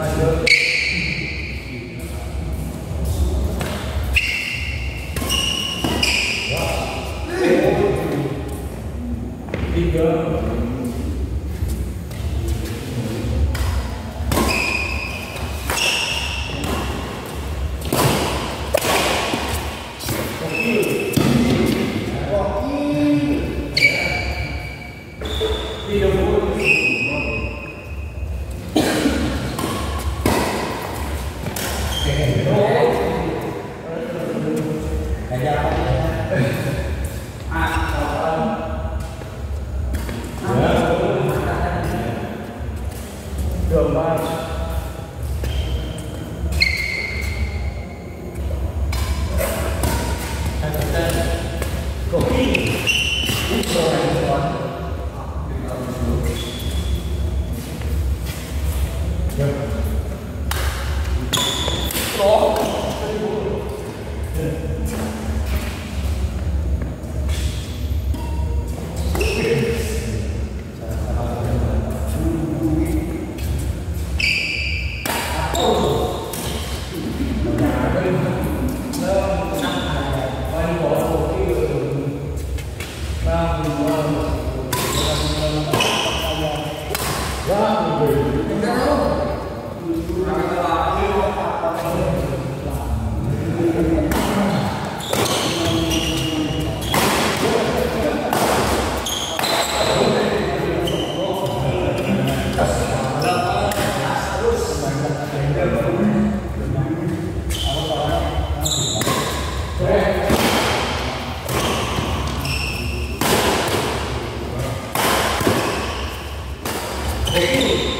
Here we go. Vamos, Amém.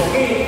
Okay.